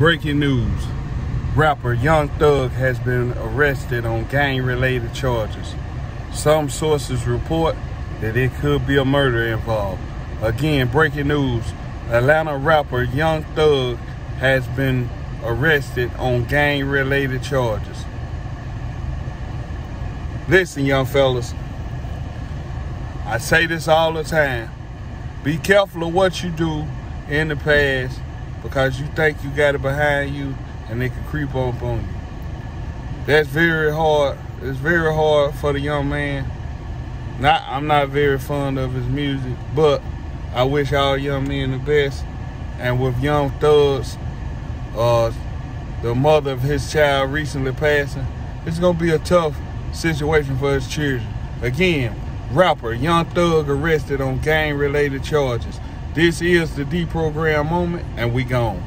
Breaking news. Rapper Young Thug has been arrested on gang-related charges. Some sources report that it could be a murder involved. Again, breaking news. Atlanta rapper Young Thug has been arrested on gang-related charges. Listen, young fellas, I say this all the time. Be careful of what you do in the past because you think you got it behind you and they can creep up on you. That's very hard. It's very hard for the young man. Not, I'm not very fond of his music, but I wish all young men the best. And with Young Thugs, uh, the mother of his child recently passing, it's gonna be a tough situation for his children. Again, rapper Young Thug arrested on gang-related charges. This is the deprogram moment, and we gone.